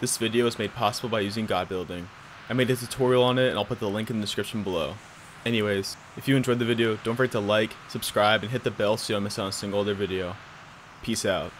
This video is made possible by using God Building. I made a tutorial on it and I'll put the link in the description below. Anyways, if you enjoyed the video, don't forget to like, subscribe, and hit the bell so you don't miss out on a single other video. Peace out.